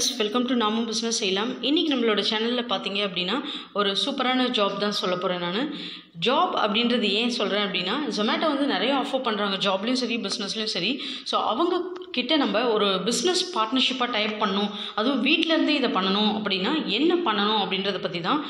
Friends welcome to நாமும் business செய்யலாம். இன்றைக்கி நம்மளோட சேனலில் பார்த்தீங்க அப்படின்னா ஒரு சூப்பரான ஜாப் தான் சொல்ல போகிறேன் நான். ஜாப் அப்படின்றது ஏன் சொல்கிறேன் அப்படின்னா ஜொமேட்டோ வந்து நிறைய ஆஃபர் பண்ணுறாங்க ஜாப்லேயும் சரி பிஸ்னஸ்லேயும் சரி. ஸோ அவங்க கிட்ட நம்ம ஒரு பிஸ்னஸ் பார்ட்னர்ஷிப்பாக டைப் பண்ணணும். அதுவும் வீட்டிலேருந்தே இதை பண்ணணும் அப்படின்னா என்ன பண்ணணும் அப்படின்றத பற்றி தான்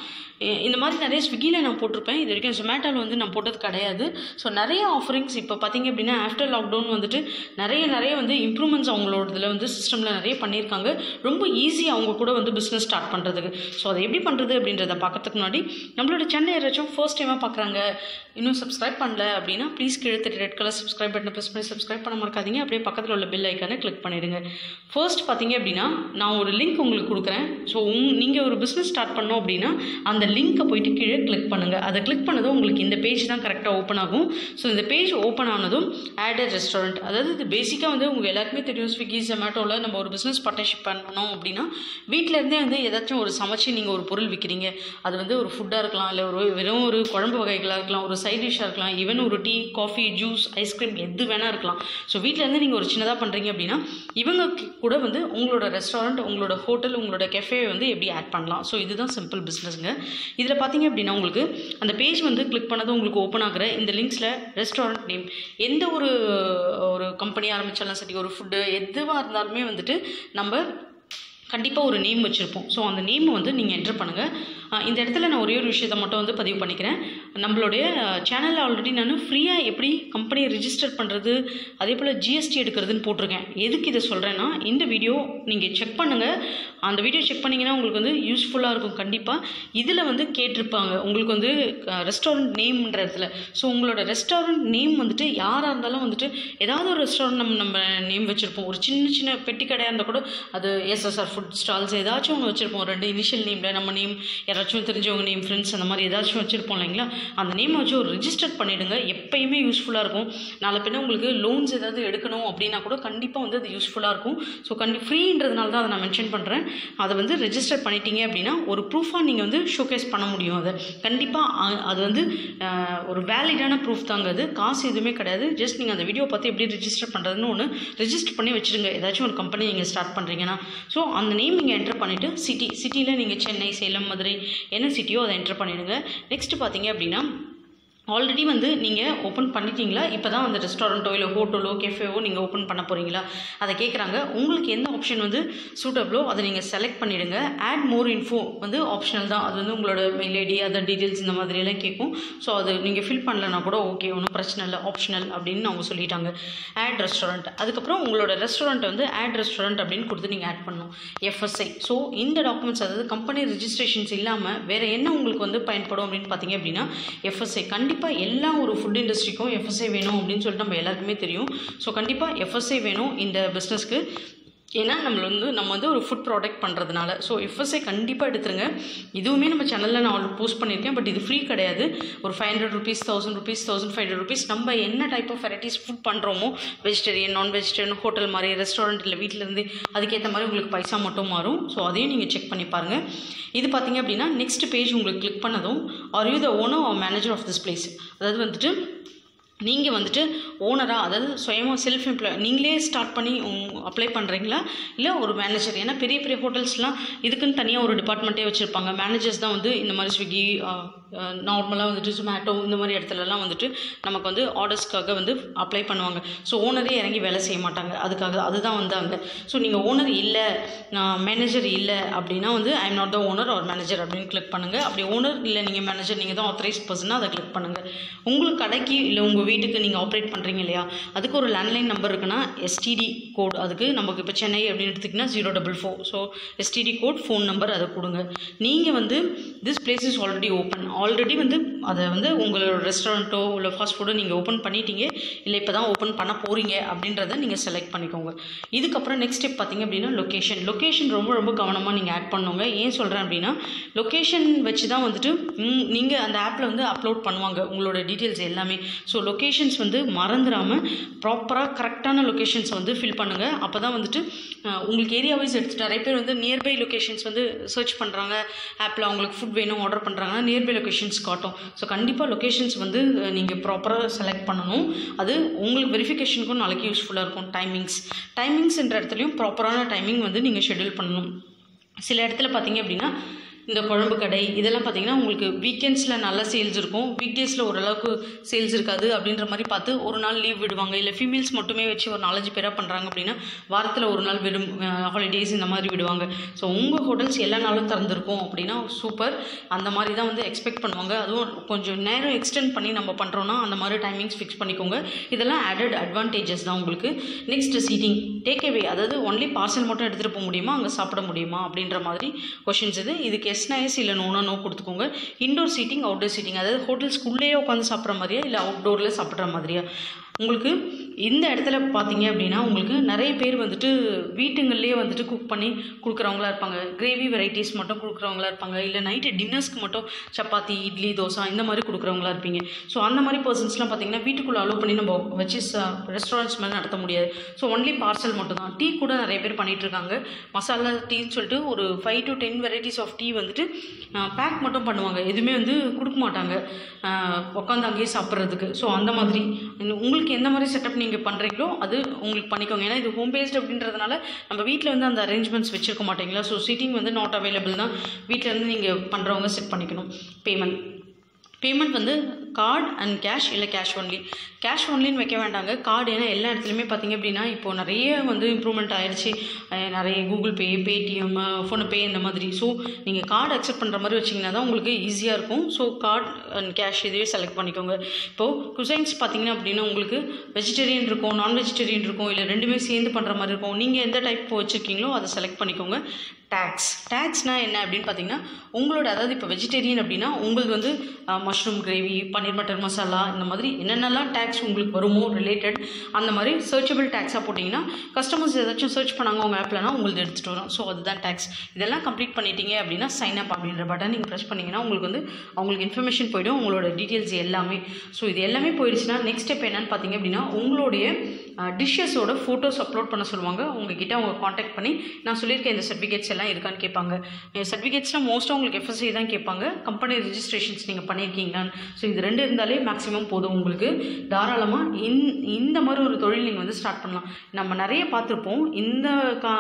இந்த மாதிரி நிறைய ஸ்விக்கியில் நான் போட்டிருப்பேன். இது வரைக்கும் ஜொமேட்டோவில் வந்து நான் போட்டது கிடையாது. ஸோ நிறைய ஆஃபரிங்ஸ் இப்போ பார்த்தீங்க அப்படின்னா ஆஃப்டர் லாக்டவுன் வந்துட்டு நிறைய நிறைய வந்து இம்ப்ரூவ்மெண்ட்ஸ் அவங்களோட இதில் வந்து சிஸ்டமில் நிறைய பண்ணியிருக்காங்க. ரொம்ப ஈஸியாக அவங்க கூட வந்து பிஸ்னஸ் ஸ்டார்ட் பண்ணுறதுக்கு ஸோ அதை எப்படி பண்ணுறது அப்படின்றத பார்க்கறதுக்கு முன்னாடி நம்மளோட சென்னை யாராச்சும் ஃபர்ஸ்ட் டைமாக பார்க்குறாங்க இன்னும் சப்ஸ்கிரைப் பண்ணல அப்படின்னா ப்ளீஸ் கீழே ரெட் கலர் சப்ஸ்கிரைப் பட்டனை ப்ரெஸ் பண்ணி சப்ஸ்கிரைப் பண்ண மறக்காதீங்க. அப்படியே பக்கத்தில் உள்ள பெல் ஐக்கானை கிளிக் பண்ணிடுங்க. ஃபர்ஸ்ட் பார்த்தீங்க அப்படின்னா நான் ஒரு லிங்க் உங்களுக்கு கொடுக்குறேன். ஸோ உங் நீங்கள் ஒரு பிஸ்னஸ் ஸ்டார்ட் பண்ணோம் அப்படின்னா அந்த லிங்க்கை போயிட்டு கீழே கிளிக் பண்ணுங்கள் அதை கிளிக் பண்ணதும் உங்களுக்கு இந்த பேஜ் தான் கரெக்டாக ஓப்பன் ஆகும். ஸோ இந்த பேஜ் ஓப்பன் ஆனதும் ஆட் ரெஸ்டாரண்ட் அதாவது இது பேசிக்காக வந்து உங்கள் எல்லாருக்குமே தெரியும். ஸ்விக்கி ஜொமேட்டோவில் நம்ம ஒரு பிஸ்னஸ் பார்ட்னர்ஷிப் பண்ணோம் அப்படின்னா வீட்டிலேருந்தே வந்து ஏதாச்சும் ஒரு சமைச்சு நீங்கள் ஒரு பொருள் விற்கிறீங்க அது வந்து ஒரு ஃபுட்டாக இருக்கலாம் இல்லை ஒரு வெறும் ஒரு குழம்பு வகைகளாக இருக்கலாம் ஒரு சைட் டிஷ்ஷாக இருக்கலாம் ஈவன் ஒரு டீ காஃபி ஜூஸ் ஐஸ்கிரீம் எது வேணால் இருக்கலாம். ஸோ வீட்டிலேருந்து நீங்கள் ஒரு சின்னதாக பண்ணுறீங்க அப்படின்னா இவங்க கூட வந்து உங்களோட ரெஸ்டாரண்ட் உங்களோட ஹோட்டல் உங்களோட கெஃபே வந்து எப்படி ஆட் பண்ணலாம். ஸோ இதுதான் சிம்பிள் பிஸ்னஸ்ங்க இதில் பார்த்தீங்க அப்படின்னா உங்களுக்கு அந்த பேஜ் வந்து கிளிக் பண்ணதும் உங்களுக்கு ஓப்பன் ஆகிற இந்த லிங்க்ஸில் ரெஸ்டாரண்ட் நேம் எந்த ஒரு ஒரு கம்பெனி ஆரம்பித்தாலும் சரி ஒரு ஃபுட்டு எதுவாக இருந்தாலுமே வந்துட்டு நம்ம கண்டிப்பாக ஒரு நேம் வச்சுருப்போம். ஸோ அந்த நேம் வந்து நீங்கள் என்டர் பண்ணுங்கள் இந்த இடத்துல நான் ஒரே ஒரு விஷயத்தை மட்டும் வந்து பதிவு பண்ணிக்கிறேன். நம்மளுடைய சேனலில் ஆல்ரெடி நான் ஃப்ரீயாக எப்படி கம்பெனியை ரிஜிஸ்டர் பண்ணுறது அதே போல் ஜிஎஸ்டி எடுக்கிறதுன்னு போட்டிருக்கேன். எதுக்கு இதை சொல்கிறேன்னா இந்த வீடியோ நீங்கள் செக் பண்ணுங்கள் அந்த வீடியோ செக் பண்ணிங்கன்னா உங்களுக்கு வந்து யூஸ்ஃபுல்லாக இருக்கும் கண்டிப்பாக இதில் வந்து கேட்டிருப்பாங்க உங்களுக்கு வந்து ரெஸ்டாரண்ட் நேம்ன்ற இடத்துல. ஸோ உங்களோட ரெஸ்டாரண்ட் நேம் வந்துட்டு யாராக இருந்தாலும் வந்துட்டு ஏதாவது ஒரு ரெஸ்டாரண்ட் நம்ம நம்ம நேம் வச்சுருப்போம். ஒரு சின்ன சின்ன பெட்டி கடையாக இருந்தால் கூட அது எஸ்எஸ்ஆர் ஃபுட் ஸ்டால்ஸ் ஏதாச்சும் ஒன்று வச்சுருப்போம். ரெண்டு இனிஷியல் நேமில் நம்ம நேம் யாராச்சும் தெரிஞ்சவங்க நேம் ஃப்ரெண்ட்ஸ் அந்த மாதிரி ஏதாச்சும் வச்சுருப்போம் இல்லைங்களா? அந்த நேம் வச்சு ஒரு ரிஜிஸ்டர் பண்ணிவிடுங்க எப்பயுமே யூஸ்ஃபுல்லாக இருக்கும். நாளை பின்ன உங்களுக்கு லோன்ஸ் ஏதாவது எடுக்கணும் அப்படின்னா கூட கண்டிப்பாக வந்து அது யூஸ்ஃபுல்லாக இருக்கும். ஸோ கண்டி ஃப்ரீன்றதுனால தான் அதை நான் மென்ஷன் பண்ணுறேன் அதை வந்து ரெஜிஸ்டர் பண்ணிட்டீங்க அப்படின்னா ஒரு ப்ரூஃபாக நீங்கள் வந்து ஷோகேஸ் பண்ண முடியும் அதை. கண்டிப்பாக அது வந்து ஒரு வேலிடான ப்ரூஃப் தாங்க அது. காசு எதுவுமே கிடையாது. ஜஸ்ட் நீங்கள் அந்த வீடியோ பார்த்து எப்படி ரிஜிஸ்டர் பண்ணுறதுன்னு ஒன்று ரிஜிஸ்டர் பண்ணி வச்சுருங்க. ஏதாச்சும் ஒரு கம்பெனி நீங்கள் ஸ்டார்ட் பண்ணுறீங்கன்னா ஸோ அந்த நேம் நீங்கள் என்டர் பண்ணிவிட்டு சிட்டி சிட்டியில் நீங்கள் சென்னை சேலம் மதுரை என்ன சிட்டியோ அதை என்டர் பண்ணிவிடுங்க நெக்ஸ்ட் பார்த்தீங்க அப்படின்னா ஆல்ரெடி வந்து நீங்கள் ஓப்பன் பண்ணிட்டீங்களா? இப்போ தான் அந்த ரெஸ்டாரண்ட்டோ இல்லை ஹோட்டலோ கெஃபேவோ நீங்கள் ஓப்பன் பண்ண போகிறீங்களா அதை கேட்குறாங்க உங்களுக்கு எந்த ஆப்ஷன் வந்து சூட்டபிளோ அதை நீங்கள் செலக்ட் பண்ணிவிடுங்க ஆட் மோர் இன்ஃபோ வந்து ஆப்ஷனல் தான். அது வந்து உங்களோட மெயில் ஐடி அதர் டீட்டெயில்ஸ் இந்த மாதிரியெல்லாம் கேட்கும் ஸோ அது நீங்கள் ஃபில் பண்ணலனா கூட ஓகே ஒன்றும் பிரச்சனை இல்லை. ஆப்ஷனல் அப்படின்னு அவங்க சொல்லிட்டாங்க. ஆட் ரெஸ்டாரண்ட் அதுக்கப்புறம் உங்களோட ரெஸ்டாரண்ட்டை வந்து ஆட் ரெஸ்டாரண்ட் அப்படின்னு கொடுத்து நீங்கள் ஆட் பண்ணணும். எஃப்எஸ்ஐ ஸோ இந்த டாக்குமெண்ட்ஸ் அதாவது கம்பெனி ரிஜிஸ்ட்ரேஷன்ஸ் இல்லாமல் வேறு என்ன உங்களுக்கு வந்து பயன்படும் அப்படின்னு பார்த்தீங்க அப்படின்னா எஃப்எஸ்ஐ கண்டிப்பாக கண்டிப்பாக எல்லா ஒரு ஃபுட் இண்டஸ்ட்ரிக்கும் எஃப்எஸ்ஐ வேணும் அப்படின்னு சொல்லிட்டு நம்ம எல்லாருக்குமே தெரியும். ஸோ கண்டிப்பாக எஃப்எஸ்ஐ வேணும் இந்த பிஸ்னஸ்க்கு ஏன்னா நம்மள வந்து நம்ம வந்து ஒரு ஃபுட் ப்ராடக்ட் பண்ணுறதுனால ஸோ எஃப்எஸ்ஐ கண்டிப்பாக எடுத்துருங்க. இதுவுமே நம்ம சேனலில் நான் போஸ்ட் பண்ணியிருக்கேன் பட் இது ஃப்ரீ கிடையாது. ஒரு five hundred rupees thousand rupees thousand five hundred rupees நம்ம என்ன டைப் ஆஃப் வெரைட்டிஸ் ஃபுட் பண்ணுறோமோ வெஜிடேரியன் நான் வெஜிடேரியன் ஹோட்டல் மாதிரி ரெஸ்டாரண்ட் இல்லை வீட்டிலேருந்து அதுக்கேற்ற மாதிரி உங்களுக்கு பைசா மட்டும் மாறும். ஸோ அதையும் நீங்கள் செக் பண்ணி பாருங்கள் இது பார்த்தீங்க அப்படின்னா நெக்ஸ்ட் பேஜ் உங்களுக்கு கிளிக் பண்ணதும் are you the owner manager of this place அதாவது வந்துட்டு நீங்கள் வந்துட்டு ஓனராக அதாவது சுயமாக செல்ஃப் எம்ப்ளாய் நீங்களே ஸ்டார்ட் பண்ணி அப்ளை பண்ணுறீங்களா இல்லை ஒரு மேனேஜர் ஏன்னா பெரிய பெரிய ஹோட்டல்ஸ்லாம் இதுக்குன்னு தனியாக ஒரு டிபார்ட்மெண்ட்டே வச்சுருப்பாங்க. மேனேஜர்ஸ் தான் வந்து இந்த மாதிரி ஸ்விக்கி நார்மலாக வந்துட்டு ஜொமேட்டோ இந்த மாதிரி இடத்துலலாம் வந்துட்டு நமக்கு வந்து ஆர்டர்ஸ்க்காக வந்து அப்ளை பண்ணுவாங்க. ஸோ ஓனரே இறங்கி வேலை செய்ய மாட்டாங்க. அதுக்காக அதுதான் வந்தாங்க. ஸோ நீங்கள் ஓனர் இல்லை மேனேஜர் இல்லை அப்படின்னா வந்து I am not the owner or manager அப்படின்னு கிளிக் பண்ணுங்கள் அப்படி ஓனர் இல்லை நீங்கள் மேனேஜர் நீங்கள் தான் ஆத்தரைஸ் பர்சனாக அதை கிளிக் பண்ணுங்கள் உங்களுக்கு கடைக்கு இல்லை உங்கள் வீட்டுக்கு நீங்கள் ஆப்ரேட் பண்ணுறீங்க இல்லையா? அதுக்கு ஒரு லேண்ட்லைன் நம்பர் இருக்குன்னா எஸ்டிடி கோட் அதுக்கு நமக்கு இப்போ சென்னை அப்படின்னு எடுத்திங்கன்னா zero double four so STD code phone number அதை கொடுங்க. நீங்கள் வந்து this place is already open already வந்து அதை வந்து உங்களோட ரெஸ்டாரண்ட்டோ இல்லை ஃபாஸ்ட் ஃபுட்டோ நீங்கள் ஓப்பன் பண்ணிட்டீங்க. இல்லை இப்போ தான் ஓப்பன் பண்ண போகிறீங்க அப்படின்றத நீங்கள் செலக்ட் பண்ணிக்கோங்க. இதுக்கப்புறம் நெக்ஸ்ட் ஸ்டெப் பார்த்தீங்க அப்படின்னா லொக்கேஷன் லொக்கேஷன் ரொம்ப ரொம்ப கவனமாக நீங்கள் ஆட் பண்ணுங்க. ஏன் சொல்கிறேன் அப்படின்னா லொக்கேஷன் வச்சு தான் வந்துட்டு நீங்கள் அந்த ஆப்பில் வந்து அப்லோட் பண்ணுவாங்க உங்களோட டீட்டெயில்ஸ் எல்லாமே. ஸோ லொக்கேஷன் லொக்கேஷன்ஸ் வந்து மறந்துடாமல் ப்ராப்பராக கரெக்டான லொக்கேஷன்ஸை வந்து ஃபில் பண்ணுங்கள் அப்போ தான் வந்துட்டு உங்களுக்கு ஏரியா வைஸ் எடுத்துட்டு நிறைய பேர் வந்து நியர்பை லொக்கேஷன்ஸ் வந்து சர்ச் பண்ணுறாங்க ஆப்பில் அவங்களுக்கு ஃபுட் வேணும் ஆர்டர் பண்ணுறாங்கன்னா நியர்பை லொக்கேஷன்ஸ் காட்டும். ஸோ கண்டிப்பாக லொக்கேஷன்ஸ் வந்து நீங்கள் ப்ராப்பராக செலக்ட் பண்ணணும். அது உங்களுக்கு வெரிஃபிகேஷனுக்கும் நாளைக்கு யூஸ்ஃபுல்லாக இருக்கும். டைமிங்ஸ் டைமிங்ஸ்ன்ற இடத்துலையும் ப்ராப்பரான டைமிங் வந்து நீங்கள் ஷெட்யூல் பண்ணணும். சில இடத்துல பார்த்தீங்க அப்படின்னா இந்த குழம்பு கடை இதெல்லாம் பார்த்தீங்கன்னா உங்களுக்கு வீக்கெண்ட்ஸில் நல்ல சேல்ஸ் இருக்கும். வீக் டேஸில் ஓரளவுக்கு சேல்ஸ் இருக்காது அப்படின்ற மாதிரி பார்த்து ஒரு நாள் லீவ் விடுவாங்க. இல்லை ஃபீமேல்ஸ் மட்டுமே வச்சு ஒரு நாலஞ்சு பேராக பண்ணுறாங்க அப்படின்னா வாரத்தில் ஒரு நாள் விடும் ஹாலிடேஸ் இந்த மாதிரி விடுவாங்க. ஸோ உங்கள் ஹோட்டல்ஸ் எல்லா நாளும் திறந்துருக்கும் அப்படின்னா சூப்பர் அந்த மாதிரி தான் வந்து எக்ஸ்பெக்ட் பண்ணுவாங்க. அதுவும் கொஞ்சம் நேரம் எக்ஸ்டெண்ட் பண்ணி நம்ம பண்ணுறோன்னா அந்த மாதிரி டைமிங்ஸ் ஃபிக்ஸ் பண்ணிக்கோங்க. இதெல்லாம் ஆடட் அட்வான்டேஜஸ் தான் உங்களுக்கு. நெக்ஸ்ட் சீட்டிங் டேக் அவே அதாவது ஒன்லி பார்சல் மட்டும் எடுத்துகிட்டு போக முடியுமா? அங்கே சாப்பிட முடியுமா? அப்படின்ற மாதிரி கொஷின்ஸ் இது. இதுக்கு கேஸ் எஸ் இல்லை நோனா நோ கொடுத்துக்கோங்க. இன்டோர் சீட்டிங் அவுட்டோர் சீட்டிங் அதாவது ஹோட்டல்ஸ்க்குள்ளேயே உட்காந்து சாப்பிட்ற மாதிரியா இல்லை அவுட்டோரில் சாப்பிட்ற மாதிரியா? உங்களுக்கு இந்த இடத்துல பார்த்தீங்க அப்படின்னா உங்களுக்கு நிறைய பேர் வந்துட்டு வீட்டுங்கள்லேயே வந்துட்டு குக் பண்ணி கொடுக்குறவங்களா இருப்பாங்க. கிரேவி வெரைட்டிஸ் மட்டும் கொடுக்குறவங்களா இருப்பாங்க. இல்லை நைட்டு டின்னர்ஸ்க்கு மட்டும் சப்பாத்தி இட்லி தோசை இந்த மாதிரி கொடுக்குறவங்களா இருப்பீங்க. ஸோ அந்த மாதிரி பர்சன்ஸ்லாம் பார்த்தீங்கன்னா வீட்டுக்குள்ளே அலோவ் பண்ணி நம்ம வச்சு ரெஸ்டாரண்ட்ஸ் மாதிரி நடத்த முடியாது. ஸோ ஒன்லி பார்சல் மட்டும் தான் டீ கூட நிறைய பேர் பண்ணிகிட்ருக்காங்க மசாலா டீன்னு சொல்லிட்டு ஒரு five to ten varieties of tea வந்துட்டு பேக் மட்டும் பண்ணுவாங்க. எதுவுமே வந்து கொடுக்க மாட்டாங்க. உட்காந்து அங்கேயே சாப்பிட்றதுக்கு. ஸோ அந்த மாதிரி. உங்களுக்கு எந்த மாதிரி செட்டப் நீங்கள் பண்ணுறீங்களோ அது உங்களுக்கு பண்ணிக்கோங்க. ஏன்னா இது ஹோம் பேஸ்ட் அப்படின்றதுனால நம்ம வீட்டில் வந்து அந்த அரேஞ்ச்மெண்ட்ஸ் வச்சுருக்க மாட்டீங்களா? ஸோ சீட்டிங் வந்து நாட் அவைலபிள் தான் வீட்டில் இருந்து நீங்கள் பண்ணுறவங்க செட் பண்ணிக்கணும். பேமெண்ட் பேமெண்ட் வந்து கார்டு அண்ட் கேஷ் இல்லை கேஷ் ஒன்லி கேஷ் ஒன்லின்னு வைக்க வேண்டாங்க. கார்டு ஏன்னா எல்லா இடத்துலையுமே பார்த்தீங்க அப்படின்னா இப்போது நிறைய வந்து இம்ப்ரூவ்மெண்ட் ஆயிடுச்சு நிறைய கூகுள் பே பேடிஎம் ஃபோன்பே இந்த மாதிரி. ஸோ நீங்கள் கார்டு அக்செப்ட் பண்ணுற மாதிரி வச்சிங்கன்னா தான் உங்களுக்கு ஈஸியாக இருக்கும். ஸோ கார்டு அண்ட் கேஷ் இதுவே செலக்ட் பண்ணிக்கோங்க. இப்போது குசைன்ஸ் பார்த்தீங்கன்னா அப்படின்னா உங்களுக்கு வெஜிடேரியன் இருக்கும் நான் வெஜிடேரியன் இருக்கும் இல்லை ரெண்டுமே சேர்ந்து பண்ணுற மாதிரி இருக்கும். நீங்கள் எந்த டைப் வச்சுருக்கீங்களோ அதை செலக்ட் பண்ணிக்கோங்க. டேக்ஸ் டேக்ஸ்னால் என்ன அப்படின்னு பார்த்தீங்கன்னா உங்களோட அதாவது இப்போ வெஜிடேரியன் அப்படின்னா உங்களுக்கு வந்து மஷ்ரூம் கிரேவி பன்னீர் மட்டர் மசாலா இந்த மாதிரி என்னென்னலாம் டேக்ஸ் உங்களுக்கு வருமோ ரிலேட்டட் அந்த மாதிரி சர்ச்சபிள் டேக்ஸாக போட்டிங்கன்னா கஸ்டமர்ஸ் ஏதாச்சும் சர்ச் பண்ணாங்க உங்கள் ஆப்லனா உங்களுக்கு எடுத்துகிட்டு வரும். ஸோ அதுதான் டேக்ஸ் இதெல்லாம் கம்ப்ளீட் பண்ணிட்டீங்க அப்படின்னா சைன் அப் அப்படின்ற பட்டன் நீங்கள் ப்ரெஸ் பண்ணிங்கன்னா உங்களுக்கு வந்து அவங்களுக்கு இன்ஃபர்மேஷன் போய்டும். உங்களோட டீட்டெயில்ஸ் எல்லாமே. ஸோ இது எல்லாமே போயிடுச்சுன்னா நெக்ஸ்ட் ஸ்டெப் என்னன்னு பார்த்தீங்க அப்படின்னா உங்களுடைய டிஷ்ஷஸோட ஃபோட்டோஸ் அப்லோட் பண்ண சொல்லுவாங்க. உங்ககிட்ட அவங்க காண்டாக்ட் பண்ணி நான் சொல்லியிருக்கேன் இந்த சர்டிஃபிகேட்ஸ் எல்லாம் இருக்கான்னு கேட்பாங்க. சர்டிஃபிகேட்ஸ்னால் மோஸ்ட்டாக உங்களுக்கு எஃப்எஸ்சி தான் கேட்பாங்க. கம்பெனி ரிஜிஸ்ட்ரேஷன்ஸ் நீங்கள் பண்ணியிருக்கீங்களான்னு ஸோ இது ரெண்டு இருந்தாலே மேக்ஸிமம் போதும் உங்களுக்கு. தாராளமாக இந் இந்த மாதிரி ஒரு தொழில் நீங்கள் வந்து ஸ்டார்ட் பண்ணலாம். நம்ம நிறைய பார்த்துருப்போம். இந்த கா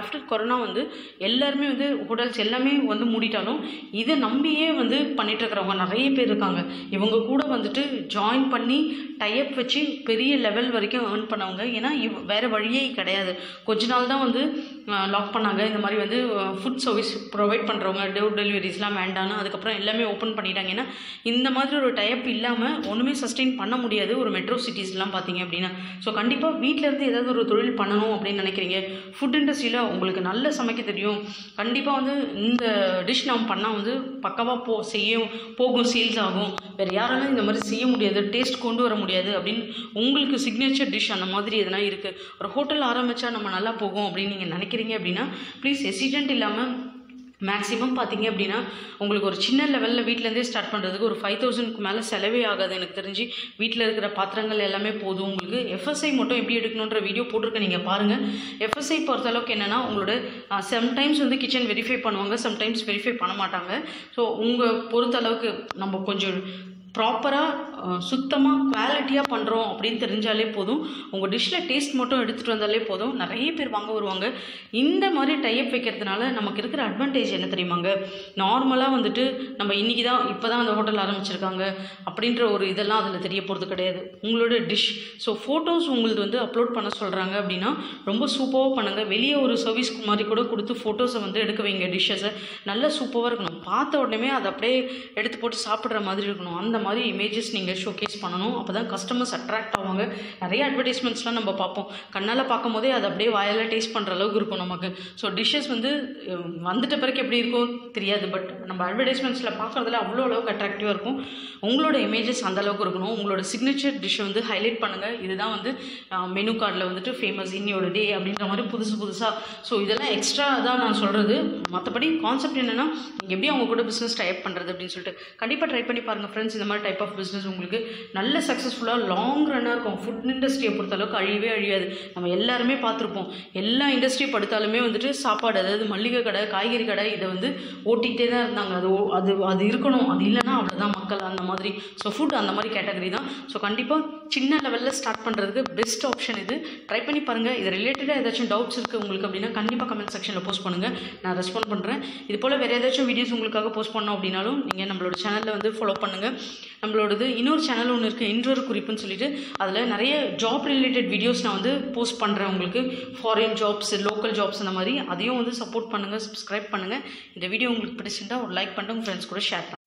ஆஃப்டர் கொரோனா வந்து எல்லாருமே வந்து ஹோட்டல்ஸ் எல்லாமே வந்து மூடிட்டாலும் இதை நம்பியே வந்து பண்ணிட்டு நிறைய பேர் இருக்காங்க. இவங்க கூட வந்துட்டு ஜாயின் பண்ணி டைப் வச்சு பெரிய லெவல் வரைக்கும் ஏர்ன் பண்ணவங்க. ஏன்னா இவ் வேறு வழியே கிடையாது. கொஞ்ச நாள் தான் வந்து லாக் பண்ணாங்க. இந்த மாதிரி வந்து ஃபுட் சர்வீஸ் ப்ரொவைட் பண்ணுறவங்க டோர் டெலிவரிஸ்லாம் வேண்டான்னு அதுக்கப்புறம் எல்லாமே ஓப்பன் பண்ணிட்டாங்க. ஏன்னா இந்த மாதிரி ஒரு டைப் இல்லாமல் ஒன்றுமே சஸ்டெயின் பண்ண முடியாது ஒரு மெட்ரோ சிட்டிஸ்லாம் பார்த்தீங்க அப்படின்னா. ஸோ கண்டிப்பாக வீட்டிலேருந்து ஏதாவது ஒரு தொழில் பண்ணணும் அப்படின்னு நினைக்கிறீங்க. ஃபுட் இண்டஸ்ட்ரியில் உங்களுக்கு நல்ல சமைக்க தெரியும். கண்டிப்பாக வந்து இந்த டிஷ் நாம் பண்ணால் வந்து பக்கவாக போ செய்யும் போகும் சேல்ஸ் ஆகும். வேறு யாராலும் இந்த மாதிரி செய்ய முடியாது டேஸ்ட் கொண்டு வர முடியாது அப்படின்னு உங்களுக்கு சிக்னேச்சர் டிஷ் அந்த மாதிரி எதனா இருக்குது ஒரு ஹோட்டல் ஆரம்பித்தா நம்ம நல்லா போகும் அப்படின்னு நீங்கள் நினைக்கிறீங்க அப்படின்னா ப்ளீஸ் எசிடென்ட் இல்லாமல் மேக்ஸிமம் பார்த்தீங்க அப்படின்னா உங்களுக்கு ஒரு சின்ன லெவலில் வீட்டிலேருந்தே ஸ்டார்ட் பண்ணுறதுக்கு ஒரு ஃபைவ் தௌசண்ட்க்கு மேலே செலவே ஆகாது. எனக்கு தெரிஞ்சு வீட்டில் இருக்கிற பாத்திரங்கள் எல்லாமே போதும். உங்களுக்கு எஃப்எஸ்ஐ மட்டும் எப்படி எடுக்கணுன்ற வீடியோ போட்டிருக்கேன் நீங்கள் பாருங்கள் எஃப்எஸ்ஐ பொறுத்தளவுக்கு என்னென்னா உங்களோட சம்டைம்ஸ் வந்து கிச்சன் வெரிஃபை பண்ணுவாங்க சம்டைம்ஸ் வெரிஃபை பண்ண மாட்டாங்க. ஸோ உங்கள் பொறுத்தளவுக்கு நம்ம கொஞ்சம் ப்ராப்பராக சுத்தமாக குவாலிட்டியாக பண்ணுறோம் அப்படின்னு தெரிஞ்சாலே போதும். உங்கள் டிஷ்ஷில் டேஸ்ட் மட்டும் எடுத்துகிட்டு வந்தாலே போதும். நிறைய பேர் வாங்க வருவாங்க. இந்த மாதிரி டைப் வைக்கிறதுனால நமக்கு இருக்கிற அட்வான்டேஜ் என்ன தெரியுமாங்க? நார்மலாக வந்துட்டு நம்ம இன்றைக்கி தான் இப்போ தான் அந்த ஹோட்டல் ஆரம்பிச்சிருக்காங்க அப்படின்ற ஒரு இதெல்லாம் அதில் தெரிய போகிறது கிடையாது. உங்களோட டிஷ் ஸோ ஃபோட்டோஸ் உங்களுக்கு வந்து அப்லோட் பண்ண சொல்கிறாங்க அப்படின்னா ரொம்ப சூப்பராக பண்ணுங்கள் வெளியே ஒரு சர்வீஸ் மாதிரி கூட கொடுத்து ஃபோட்டோஸை வந்து எடுக்க வைங்க டிஷ்ஷஸை நல்லா சூப்பராக இருக்கணும். பார்த்த உடனே அதை அப்படியே எடுத்து போட்டு சாப்பிட்ற மாதிரி இருக்கணும். அந்த மாதிரி இமேஜஸ் நீங்கள் ஷோகேஸ் பண்ணணும். அப்போ தான் கஸ்டமர்ஸ் அட்ராக்ட் ஆவாங்க. நிறைய அட்வர்டைஸ்மெண்ட்ஸ்லாம் நம்ம பார்ப்போம். கண்ணால் பார்க்கும் போதே அது அப்படியே வாயால் டேஸ்ட் பண்ணுற அளவுக்கு இருக்கும் நமக்கு. ஸோ டிஷ்ஷஸ் வந்து வந்துட்ட பிறகு எப்படி இருக்கும்? தெரியாது. பட் நம்ம அட்வர்டைஸ்மெண்ட்ஸில் பார்க்குறதுல அவ்வளோ அளவுக்கு அட்ராக்டிவாக இருக்கும். உங்களோட இமேஜஸ் அந்த அளவுக்கு இருக்கணும். உங்களோட சிக்னேச்சர் டிஷ்ஷை வந்து ஹைலைட் பண்ணுங்கள் இதுதான் வந்து மெனு கார்டில் வந்துட்டு ஃபேமஸ் இன்னியோட டே அப்படின்ற மாதிரி புதுசு புதுசாக ஸோ இதெல்லாம் எக்ஸ்ட்ரா தான் நான் சொல்கிறது மற்றபடி கான்செப்ட் என்னென்னா எப்படி அவங்க கூட பிஸ்னஸ் டைப் பண்ணுறது அப்படின்னு சொல்லிட்டு கண்டிப்பாக ட்ரை பண்ணி பாருங்கள் ஃப்ரெண்ட்ஸ் இந்த மாதிரி டைப் ஆஃப் பிஸ்னஸ் உங்களுக்கு நல்ல சக்ஸஸ்ஃபுல்லாக லாங் ரன்னாக இருக்கும். ஃபுட் இண்டஸ்ட்ரியை பொறுத்தளவுக்கு அழியவே அழியாது. நம்ம எல்லாருமே பார்த்துருப்போம். எல்லா இண்டஸ்ட்ரி படுத்தாலுமே வந்துட்டு சாப்பாடு அதாவது மளிகை கடை காய்கறி கடை இதை வந்து ஓட்டிக்கிட்டே தான் இருந்தாங்க. அது ஓ- அது அது இருக்கணும். அது இல்லைன்னா அவ்வளோதான் மக்கள் அந்த மாதிரி. ஸோ ஃபுட் அந்த மாதிரி கேட்டகரி தான். ஸோ கண்டிப்பாக சின்ன லெவலில் ஸ்டார்ட் பண்ணுறதுக்கு பெஸ்ட் ஆப்ஷன் இது. ட்ரை பண்ணி பாருங்கள் இது ரிலேட்டடாக ஏதாச்சும் டவுட்ஸ் இருக்குது உங்களுக்கு அப்படின்னா கண்டிப்பாக கமெண்ட் செக்ஷனில் போஸ்ட் பண்ணுங்கள் நான் ரெஸ்பாண்ட் பண்ணுறேன் இது போல் வேறு ஏதாச்சும் வீடியோஸ் உங்களுக்காக போஸ்ட் பண்ணோம் அப்படின்னாலும் நீங்கள் நம்மளோட சேனலில் வந்து ஃபாலோ பண்ணுங்கள் நம்மளோடது. இன்னொரு சேனல் ஒன்று இருக்குது இன்றொரு குறிப்புன்னு சொல்லிட்டு. அதில் நிறைய ஜாப் ரிலேட்டட் வீடியோஸ் நான் வந்து போஸ்ட் பண்ணுறேன் உங்களுக்கு. ஃபாரின் ஜாப்ஸ் லோக்கல் ஜாப்ஸ் அந்த மாதிரி. அதையும் வந்து சப்போர்ட் பண்ணுங்கள் சப்ஸ்கிரைப் பண்ணுங்கள் இந்த வீடியோ உங்களுக்கு பிடிச்சிருந்தால் ஒரு லைக் பண்ணிட்டு உங்கள் ஃப்ரெண்ட்ஸ் கூட ஷேர் பண்ணுங்கள்